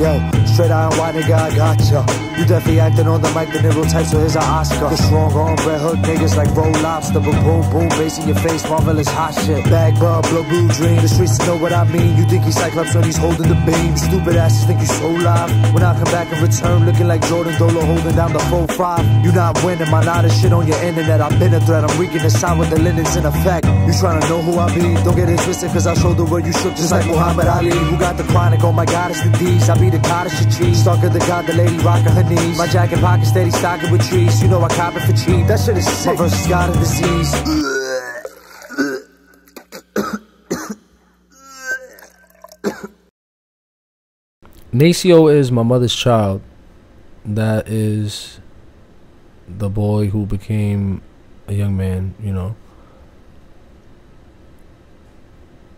Yo, lie, nigga, I gotcha. You definitely acting on the mic, the nigga type, so here's an Oscar. The strong arm, red hook niggas like roll lobster, but boom, boom, bass in your face, marvelous hot shit. Bag bub, blow blue dream, the streets know what I mean. You think he's Cyclops when he's holding the beam. Stupid asses think you so live. When I come back and return, looking like Jordan Dolo holding down the 4-5. You not winning, my lot of shit on your internet. I've been a threat, I'm wreaking the sound with the linens in effect. You trying to know who I be? Don't get it twisted, cause I show the world you shook just like Muhammad Ali. Who got the chronic? Oh my god, it's the D's. I be the cottage of cheese. Starker the god, the lady rocking her knees. My jacket pocket steady stocking with trees. You know I cop it for cheap. That shit is sick. My verse got a disease. Nacio is my mother's child. That is the boy who became a young man, you know.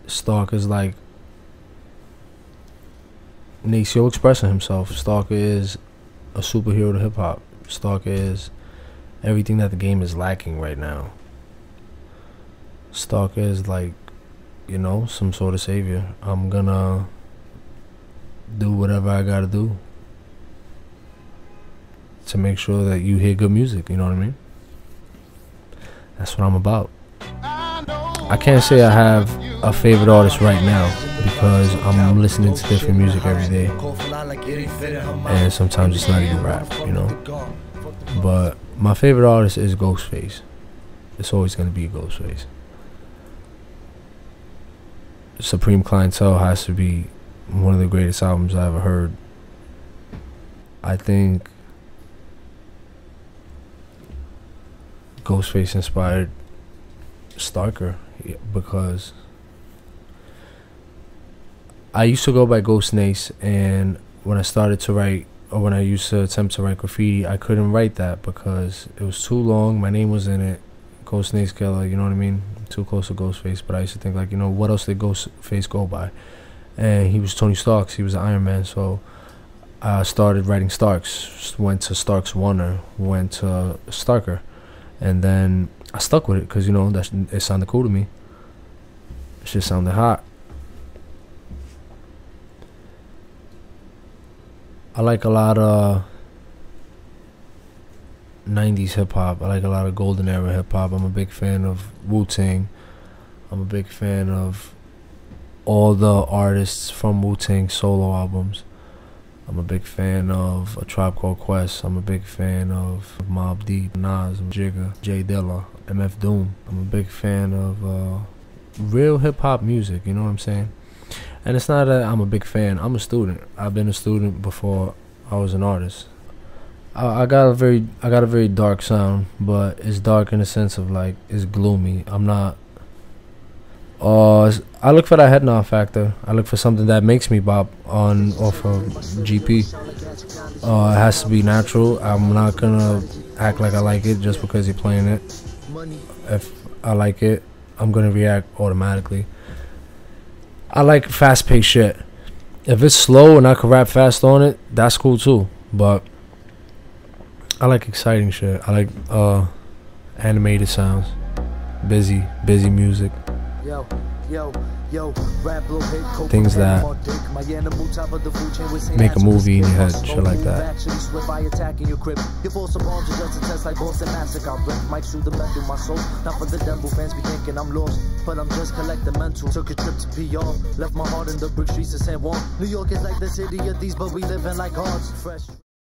Stark is like Nacio expressing himself. Starker is a superhero to hip hop. Starker is everything that the game is lacking right now. Starker is like, you know, some sort of savior. I'm gonna do whatever I gotta do to make sure that you hear good music, you know what I mean? That's what I'm about. I can't say I have a favorite artist right now because I'm listening to different music every day. And sometimes it's not even rap, you know? But my favorite artist is Ghostface. It's always gonna be Ghostface. Supreme Clientele has to be one of the greatest albums I ever heard. I think Ghostface inspired Starker because I used to go by Ghost Nace, and when I started to write, or when I used to attempt to write graffiti, I couldn't write that because it was too long. My name was in it, Ghost Nace Killer. You know what I mean? Too close to Ghostface. But I used to think like, you know, what else did Ghostface go by? And he was Tony Starks. He was Iron Man. So I started writing Starks. Went to Starks Warner. Went to Starker, and then I stuck with it because you know that it sounded cool to me. It just sounded hot. I like a lot of 90s hip hop. I like a lot of golden era hip hop. I'm a big fan of Wu Tang. I'm a big fan of all the artists from Wu Tang solo albums. I'm a big fan of A Tribe Called Quest. I'm a big fan of Mobb Deep, Nas, Jigga, J Dilla, MF Doom. I'm a big fan of uh, real hip hop music, you know what I'm saying? And it's not that I'm a big fan. I'm a student. I've been a student before I was an artist. I, got a very I got a very dark sound, but it's dark in the sense of like it's gloomy. I'm not uh, I look for that head nod factor. I look for something that makes me bop on off of GP. Uh, it has to be natural. I'm not gonna act like I like it just because you're playing it. If I like it, I'm gonna react automatically. I like fast paced shit. If it's slow and I can rap fast on it, that's cool too. But I like exciting shit. I like uh, animated sounds, busy, busy music things that make a movie in your head, shit like that. I'm lost, but I'm just collecting mental. Took a trip to PR, left my heart in the brick streets of San Juan. New York is like the city of these, but we living like gods. Fresh.